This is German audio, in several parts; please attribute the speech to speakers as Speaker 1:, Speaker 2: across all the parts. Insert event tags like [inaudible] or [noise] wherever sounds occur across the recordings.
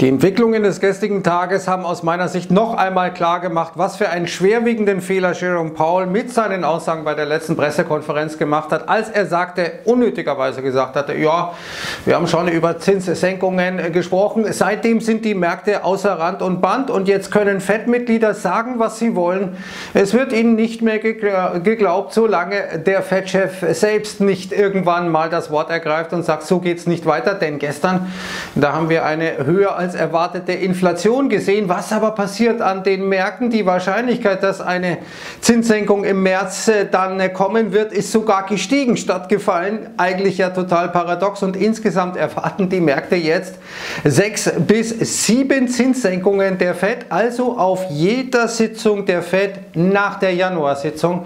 Speaker 1: Die Entwicklungen des gestrigen Tages haben aus meiner Sicht noch einmal klar gemacht, was für einen schwerwiegenden Fehler Jerome Powell mit seinen Aussagen bei der letzten Pressekonferenz gemacht hat, als er sagte, unnötigerweise gesagt hatte, ja, wir haben schon über Zinssenkungen gesprochen. Seitdem sind die Märkte außer Rand und Band und jetzt können FED-Mitglieder sagen, was sie wollen. Es wird ihnen nicht mehr geglaubt, solange der FED-Chef selbst nicht irgendwann mal das Wort ergreift und sagt, so geht es nicht weiter, denn gestern, da haben wir eine höher als als erwartete Inflation gesehen. Was aber passiert an den Märkten? Die Wahrscheinlichkeit, dass eine Zinssenkung im März äh, dann äh, kommen wird, ist sogar gestiegen statt gefallen. Eigentlich ja total paradox und insgesamt erwarten die Märkte jetzt sechs bis sieben Zinssenkungen der FED, also auf jeder Sitzung der FED nach der Januarsitzung.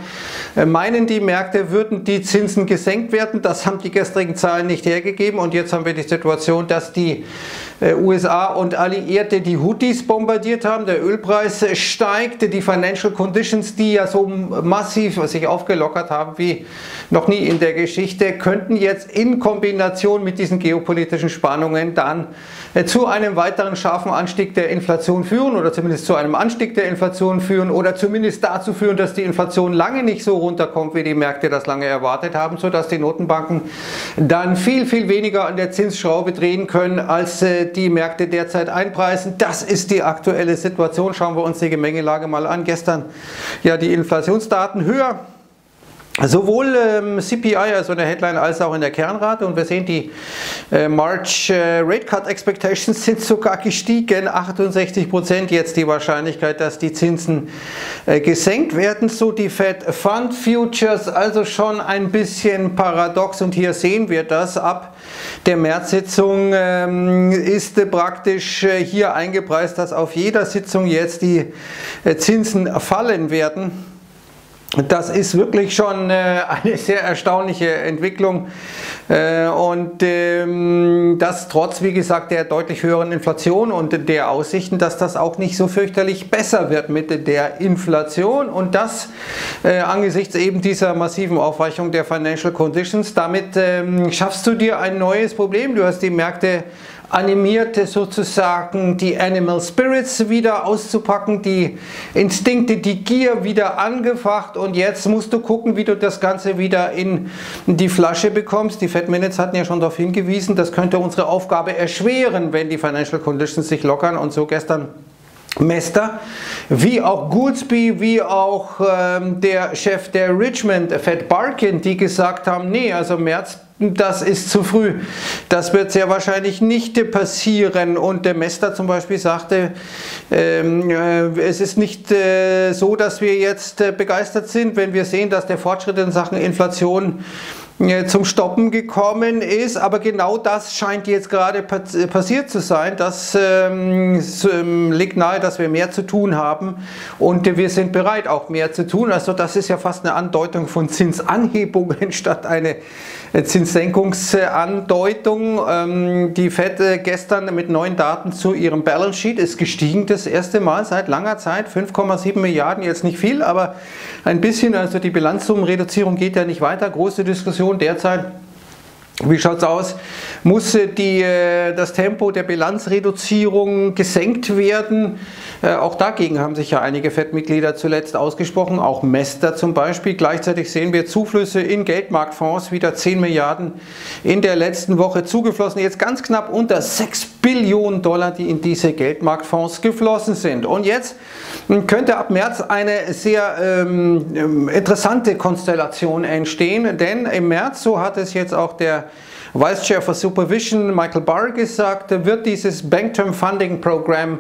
Speaker 1: Äh, meinen die Märkte, würden die Zinsen gesenkt werden? Das haben die gestrigen Zahlen nicht hergegeben und jetzt haben wir die Situation, dass die USA und Alliierte die Houthis bombardiert haben, der Ölpreis steigt, die Financial Conditions, die ja so massiv sich aufgelockert haben wie noch nie in der Geschichte, könnten jetzt in Kombination mit diesen geopolitischen Spannungen dann zu einem weiteren scharfen Anstieg der Inflation führen oder zumindest zu einem Anstieg der Inflation führen oder zumindest dazu führen, dass die Inflation lange nicht so runterkommt, wie die Märkte das lange erwartet haben, sodass die Notenbanken dann viel, viel weniger an der Zinsschraube drehen können, als äh, die Märkte derzeit einpreisen. Das ist die aktuelle Situation. Schauen wir uns die Gemengelage mal an. Gestern ja die Inflationsdaten höher Sowohl ähm, CPI, also in der Headline, als auch in der Kernrate. Und wir sehen, die äh, March äh, Rate Cut Expectations sind sogar gestiegen. 68 Prozent jetzt die Wahrscheinlichkeit, dass die Zinsen äh, gesenkt werden. So die Fed Fund Futures, also schon ein bisschen paradox. Und hier sehen wir das. Ab der März-Sitzung ähm, ist äh, praktisch äh, hier eingepreist, dass auf jeder Sitzung jetzt die äh, Zinsen fallen werden. Das ist wirklich schon äh, eine sehr erstaunliche Entwicklung äh, und ähm, das trotz, wie gesagt, der deutlich höheren Inflation und der Aussichten, dass das auch nicht so fürchterlich besser wird mit der Inflation und das äh, angesichts eben dieser massiven Aufweichung der Financial Conditions. Damit ähm, schaffst du dir ein neues Problem. Du hast die Märkte animierte sozusagen die Animal Spirits wieder auszupacken, die Instinkte, die Gier wieder angefacht und jetzt musst du gucken, wie du das Ganze wieder in die Flasche bekommst. Die Fed Minutes hatten ja schon darauf hingewiesen, das könnte unsere Aufgabe erschweren, wenn die Financial Conditions sich lockern und so gestern Mester, wie auch Goolsby, wie auch ähm, der Chef der Richmond, Fed Barkin, die gesagt haben, nee, also März das ist zu früh. Das wird sehr wahrscheinlich nicht passieren. Und der Mester zum Beispiel sagte, ähm, äh, es ist nicht äh, so, dass wir jetzt äh, begeistert sind, wenn wir sehen, dass der Fortschritt in Sachen Inflation äh, zum Stoppen gekommen ist, aber genau das scheint jetzt gerade passiert zu sein. Das ähm, ähm, liegt nahe, dass wir mehr zu tun haben und wir sind bereit, auch mehr zu tun. Also das ist ja fast eine Andeutung von Zinsanhebungen [laughs] statt eine Zinssenkungsandeutung. Ähm, die FED äh, gestern mit neuen Daten zu ihrem Balance Sheet ist gestiegen, das erste Mal seit langer Zeit, 5,7 Milliarden, jetzt nicht viel, aber ein bisschen. Also die Bilanzsummenreduzierung geht ja nicht weiter. Große Diskussion derzeit. Wie schaut es aus? Muss die, äh, das Tempo der Bilanzreduzierung gesenkt werden? Äh, auch dagegen haben sich ja einige FED-Mitglieder zuletzt ausgesprochen, auch Mester zum Beispiel. Gleichzeitig sehen wir Zuflüsse in Geldmarktfonds, wieder 10 Milliarden in der letzten Woche zugeflossen. Jetzt ganz knapp unter 6 Billionen Dollar, die in diese Geldmarktfonds geflossen sind. Und jetzt könnte ab März eine sehr ähm, ähm, interessante Konstellation entstehen, denn im März, so hat es jetzt auch der Vice Chair for Supervision Michael Barr gesagt, wird dieses Bank Term Funding Program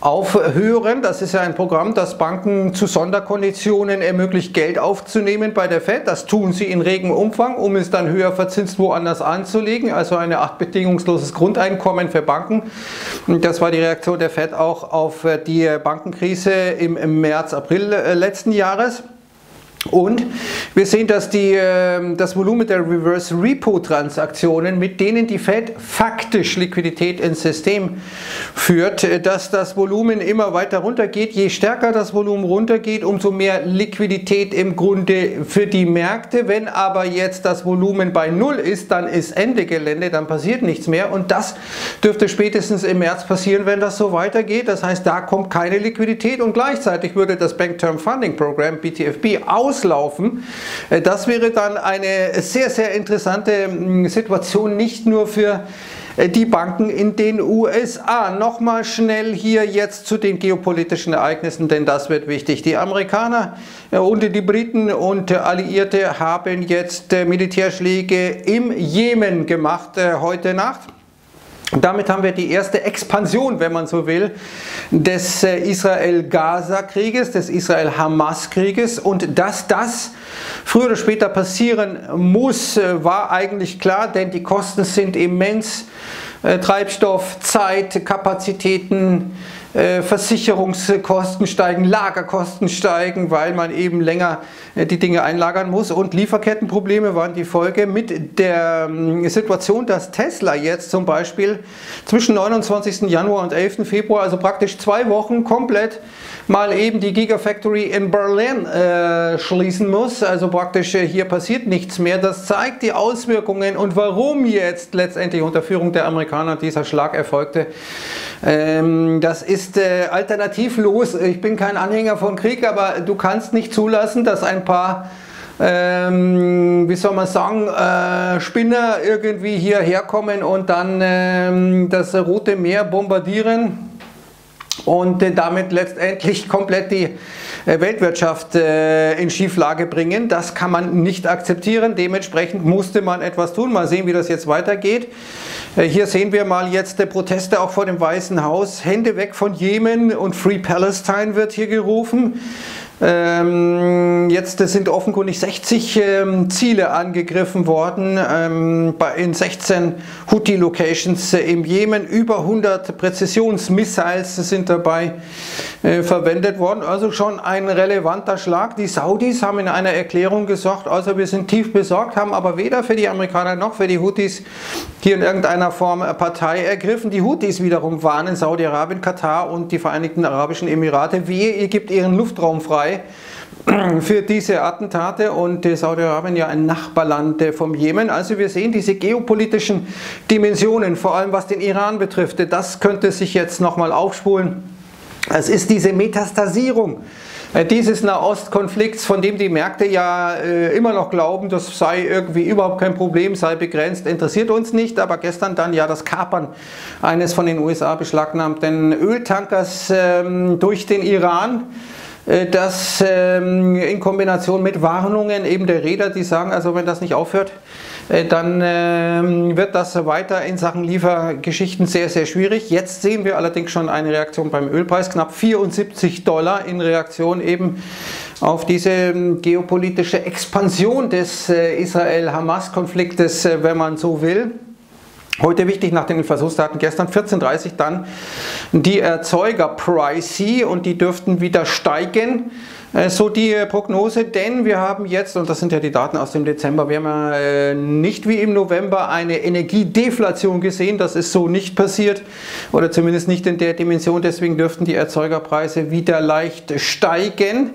Speaker 1: aufhören. Das ist ja ein Programm, das Banken zu Sonderkonditionen ermöglicht, Geld aufzunehmen bei der Fed. Das tun sie in regem Umfang, um es dann höher verzinst woanders anzulegen. Also eine Art bedingungsloses Grundeinkommen für Banken. Das war die Reaktion der Fed auch auf die Bankenkrise im März, April äh, letzten Jahres. Und wir sehen, dass die, ähm, das Volumen der Reverse Repo Transaktionen, mit denen die Fed faktisch Liquidität ins System führt, äh, dass das Volumen immer weiter runtergeht. Je stärker das Volumen runtergeht, umso mehr Liquidität im Grunde für die Märkte. Wenn aber jetzt das Volumen bei Null ist, dann ist Ende Gelände, dann passiert nichts mehr. Und das dürfte spätestens im März passieren, wenn das so weitergeht. Das heißt, da kommt keine Liquidität und gleichzeitig würde das Bank Term Funding Program, BTFP, aus auslaufen. Äh, das wäre dann eine sehr, sehr interessante mm, Situation, nicht nur für äh, die Banken in den USA. Nochmal schnell hier jetzt zu den geopolitischen Ereignissen, denn das wird wichtig. Die Amerikaner äh, und die Briten und Alliierte haben jetzt Militärschläge im Jemen gemacht heute Nacht. Damit haben wir die erste Expansion, wenn man so will, des äh, Israel-Gaza-Krieges, des Israel-Hamas-Krieges. Und dass das früher oder später passieren muss, äh, war eigentlich klar, denn die Kosten sind immens. Äh, Treibstoff, Zeit, Kapazitäten, Versicherungskosten steigen, Lagerkosten steigen, weil man eben länger äh, die Dinge einlagern muss und Lieferkettenprobleme waren die Folge mit der ähm, Situation, dass Tesla jetzt zum Beispiel zwischen 29. Januar und 11. Februar, also praktisch zwei Wochen komplett mal eben die Gigafactory in Berlin äh, schließen muss. Also praktisch äh, hier passiert nichts mehr. Das zeigt die Auswirkungen und warum jetzt letztendlich unter Führung der Amerikaner dieser Schlag erfolgte. Ähm, das ist äh, alternativlos. Ich bin kein Anhänger von Krieg, aber du kannst nicht zulassen, dass ein paar ähm, wie soll man sagen, äh, Spinner irgendwie hierher kommen und dann ähm, das Rote Meer bombardieren und äh, damit letztendlich komplett die äh, Weltwirtschaft äh, in Schieflage bringen. Das kann man nicht akzeptieren. Dementsprechend musste man etwas tun. Mal sehen, wie das jetzt weitergeht. Hier sehen wir mal jetzt Proteste auch vor dem Weißen Haus. Hände weg von Jemen und Free Palestine wird hier gerufen. Ähm, jetzt sind offenkundig 60 ähm, Ziele angegriffen worden ähm, in 16 Houthi-Locations äh, im Jemen. Über 100 Präzisionsmissiles sind dabei äh, verwendet worden. Also schon ein relevanter Schlag. Die Saudis haben in einer Erklärung gesagt, also wir sind tief besorgt, haben aber weder für die Amerikaner noch für die Houthis hier in irgendeiner Form Partei ergriffen. Die Houthis wiederum warnen Saudi-Arabien, Katar und die Vereinigten Arabischen Emirate, wie ihr gebt ihren Luftraum frei frei für diese Attentate und Saudi-Arabien ja ein Nachbarland vom Jemen. Also wir sehen diese geopolitischen Dimensionen, vor allem was den Iran betrifft, das könnte sich jetzt nochmal aufspulen. Es ist diese Metastasierung äh, dieses Nahostkonflikts, von dem die Märkte ja äh, immer noch glauben, das sei irgendwie überhaupt kein Problem, sei begrenzt, interessiert uns nicht. Aber gestern dann ja das Kapern eines von den USA beschlagnahmten Öltankers ähm, durch den Iran. Äh, das ähm, in Kombination mit Warnungen eben der Räder, die sagen, also wenn das nicht aufhört, äh, dann ähm, wird das weiter in Sachen Liefergeschichten sehr, sehr schwierig. Jetzt sehen wir allerdings schon eine Reaktion beim Ölpreis, knapp 74 Dollar in Reaktion eben auf diese ähm, geopolitische Expansion des äh, Israel-Hamas-Konfliktes, wenn man so will. Heute wichtig nach den Versuchsdaten gestern 14.30 dann die Erzeuger Pricey und die dürften wieder steigen. Äh, so die Prognose, denn wir haben jetzt, und das sind ja die Daten aus dem Dezember, wir haben ja äh, nicht wie im November eine Energiedeflation gesehen, das ist so nicht passiert oder zumindest nicht in der Dimension, deswegen dürften die Erzeugerpreise wieder leicht steigen.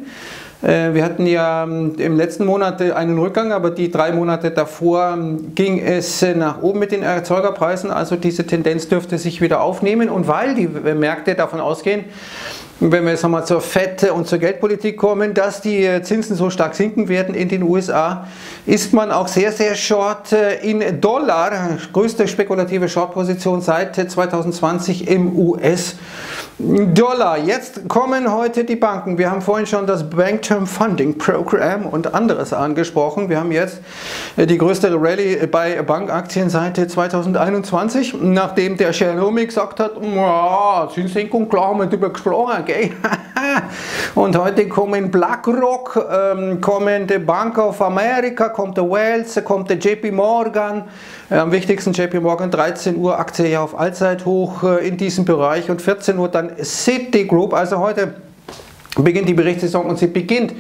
Speaker 1: Äh, wir hatten ja ähm, im letzten Monat einen Rückgang, aber die drei Monate davor ähm, ging es äh, nach oben mit den Erzeugerpreisen. Also diese Tendenz dürfte sich wieder aufnehmen. Und weil die Märkte davon ausgehen, wenn wir jetzt nochmal zur FED und zur Geldpolitik kommen, dass die äh, Zinsen so stark sinken werden in den USA, ist man auch sehr, sehr short in Dollar. Größte spekulative Short-Position seit 2020 im US. Dollar. Jetzt kommen heute die Banken. Wir haben vorhin schon das Bank Term Funding Program und anderes angesprochen. Wir haben jetzt äh, die größte Rallye bei Bankaktien seit 2021, nachdem der Xiaomi gesagt hat, Zinssenkung, klar wir darüber gesprochen, gell? [laughs] und heute kommen BlackRock, ähm, kommen die Bank of America, kommt der Wells, kommt der JP Morgan, äh, am wichtigsten JP Morgan, 13 Uhr Aktie ja auf Allzeithoch äh, in diesem Bereich und 14 Uhr dann Citigroup. Also heute beginnt die Berichtssaison und sie beginnt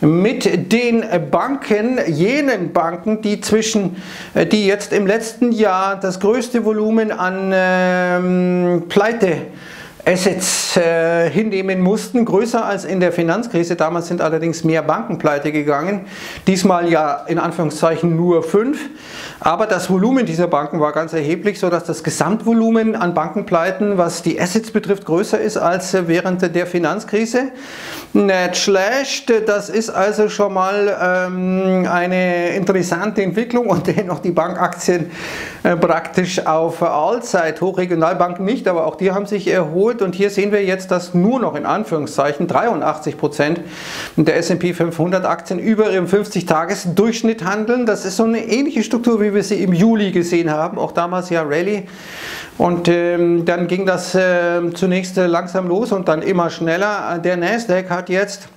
Speaker 1: mit den Banken, jenen Banken, die zwischen, die jetzt im letzten Jahr das größte Volumen an ähm, Pleite Assets äh, hinnehmen mussten, größer als in der Finanzkrise. Damals sind allerdings mehr Banken pleite gegangen, diesmal ja in Anführungszeichen nur fünf. Aber das Volumen dieser Banken war ganz erheblich, sodass das Gesamtvolumen an Bankenpleiten, was die Assets betrifft, größer ist als während der Finanzkrise. Nicht schlecht, das ist also schon mal ähm, eine interessante Entwicklung und [laughs] dennoch die Bankaktien äh, praktisch auf Allzeithoch, Regionalbanken nicht, aber auch die haben sich erholt erhöht und hier sehen wir jetzt, dass nur noch in Anführungszeichen 83 Prozent der S&P 500 Aktien über ihrem 50-Tages-Durchschnitt handeln. Das ist so eine ähnliche Struktur, wie wir sie im Juli gesehen haben, auch damals ja Rallye. Und ähm, dann ging das äh, zunächst äh, langsam los und dann immer schneller. Der Nasdaq hat jetzt,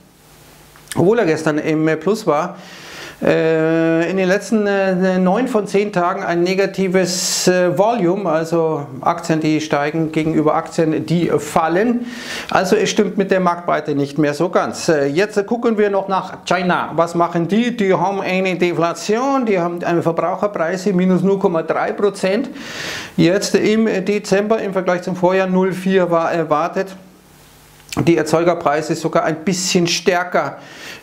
Speaker 1: obwohl er gestern im Plus war, äh, in den letzten äh, neun von zehn Tagen ein negatives äh, Volume, also Aktien, die steigen gegenüber Aktien, die fallen. Also es stimmt mit der Marktbreite nicht mehr so ganz. Jetzt gucken wir noch nach China. Was machen die? Die haben eine Deflation, die haben eine Verbraucherpreise minus 0,3 Prozent. Jetzt im Dezember im Vergleich zum Vorjahr 0,4 war erwartet die Erzeugerpreise sogar ein bisschen stärker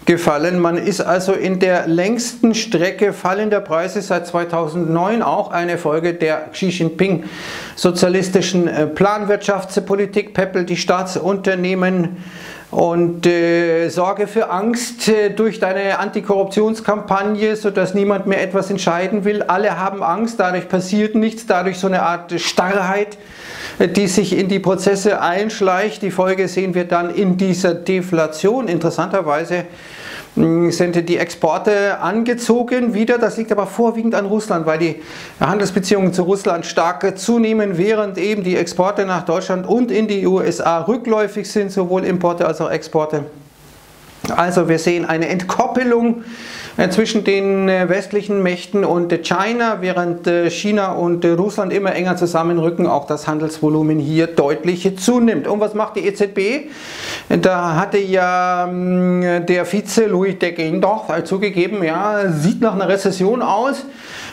Speaker 1: gefallen. Man ist also in der längsten Strecke fallender Preise seit 2009 auch eine Folge der Xi Jinping sozialistischen äh, Planwirtschaftspolitik, peppelt die Staatsunternehmen und äh, sorge für Angst äh, durch deine Antikorruptionskampagne, sodass niemand mehr etwas entscheiden will. Alle haben Angst, dadurch passiert nichts, dadurch so eine Art Starrheit, äh, die sich in die Prozesse einschleicht. Die Folge sehen wir dann in dieser Deflation. Interessanterweise sind die Exporte angezogen wieder. Das liegt aber vorwiegend an Russland, weil die Handelsbeziehungen zu Russland stark zunehmen, während eben die Exporte nach Deutschland und in die USA rückläufig sind, sowohl Importe als auch Exporte. Also wir sehen eine Entkoppelung äh, zwischen den äh, westlichen Mächten und China, während äh, China und Russland immer enger zusammenrücken, auch das Handelsvolumen hier deutlich zunimmt. Und was macht die EZB? Da hatte ja mm, der Vize Louis de Guindos zugegeben, ja, sieht nach einer Rezession aus.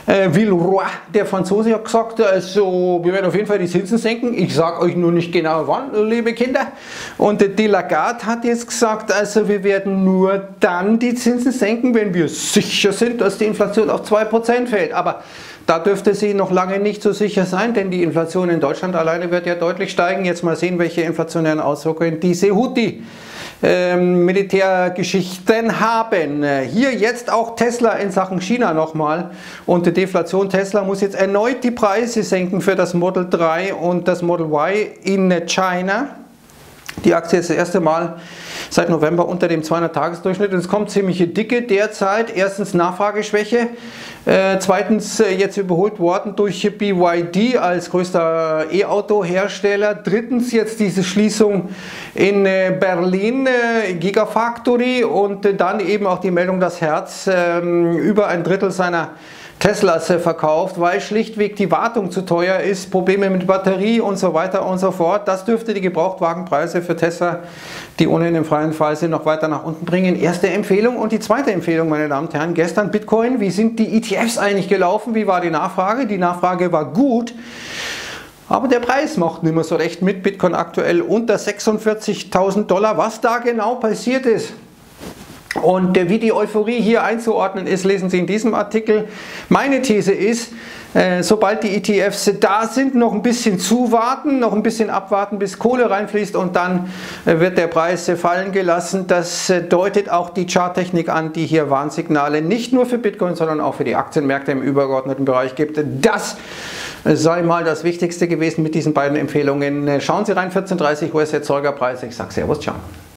Speaker 1: Äh, Villeroy, der Franzose, hat gesagt, also wir werden auf jeden Fall die Zinsen senken. Ich sage euch nur nicht genau wann, liebe Kinder. Und die Lagarde hat jetzt gesagt, also wir werden nur dann die Zinsen senken, wenn wir sicher sind, dass die Inflation auf 2% fällt. Aber da dürfte sie noch lange nicht so sicher sein, denn die Inflation in Deutschland alleine wird ja deutlich steigen. Jetzt mal sehen, welche inflationären Auswirkungen diese Houthi ähm, Militärgeschichten haben. Hier jetzt auch Tesla in Sachen China nochmal und die Deflation. Tesla muss jetzt erneut die Preise senken für das Model 3 und das Model Y in China. Die Aktie ist das erste Mal seit November unter dem 200-Tages-Durchschnitt und es kommt ziemliche Dicke derzeit. Erstens Nachfrageschwäche, äh, zweitens äh, jetzt überholt worden durch BYD als größter E-Auto-Hersteller. Drittens jetzt diese Schließung in äh, Berlin, äh, Gigafactory und äh, dann eben auch die Meldung, dass Herz ähm, über ein Drittel seiner Teslas verkauft, weil schlichtweg die Wartung zu teuer ist, Probleme mit Batterie und so weiter und so fort. Das dürfte die Gebrauchtwagenpreise für Tesla, die ohnehin im freien Fall sind, noch weiter nach unten bringen. Erste Empfehlung und die zweite Empfehlung, meine Damen und Herren, gestern Bitcoin. Wie sind die ETFs eigentlich gelaufen? Wie war die Nachfrage? Die Nachfrage war gut. Aber der Preis macht nicht mehr so recht mit. Bitcoin aktuell unter 46.000 Dollar. Was da genau passiert ist, und wie die Euphorie hier einzuordnen ist, lesen Sie in diesem Artikel. Meine These ist, äh, sobald die ETFs da sind, noch ein bisschen zuwarten, noch ein bisschen abwarten, bis Kohle reinfließt und dann äh, wird der Preis fallen gelassen. Das äh, deutet auch die Charttechnik an, die hier Warnsignale nicht nur für Bitcoin, sondern auch für die Aktienmärkte im übergeordneten Bereich gibt. Das sei mal das Wichtigste gewesen mit diesen beiden Empfehlungen. Schauen Sie rein, 14.30 US-Erzeugerpreise. Ich sage Servus, ciao.